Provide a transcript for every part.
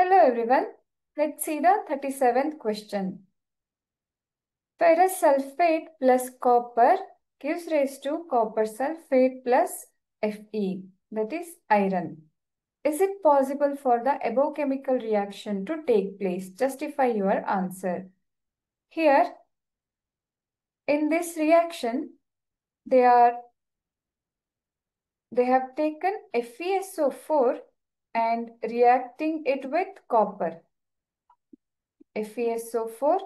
Hello everyone. Let's see the 37th question. Ferrous sulfate plus copper gives rise to copper sulfate plus Fe, that is iron. Is it possible for the above chemical reaction to take place? Justify your answer. Here, in this reaction, they are they have taken FeSO4 and reacting it with copper. FeSO4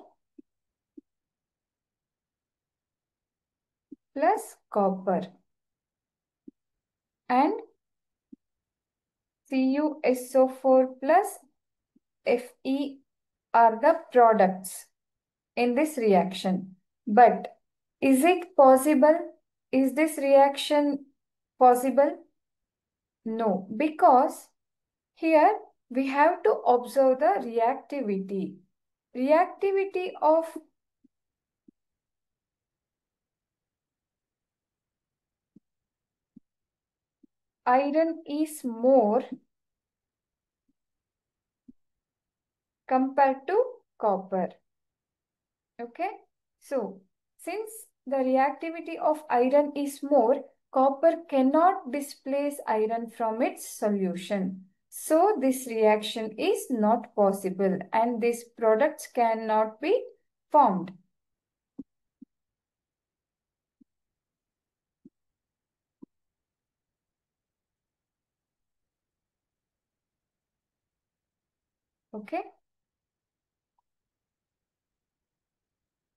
plus copper and CuSO4 plus Fe are the products in this reaction. But is it possible? Is this reaction possible? No, because here we have to observe the reactivity. Reactivity of iron is more compared to copper. Okay. So, since the reactivity of iron is more, copper cannot displace iron from its solution. So, this reaction is not possible and these products cannot be formed. Okay.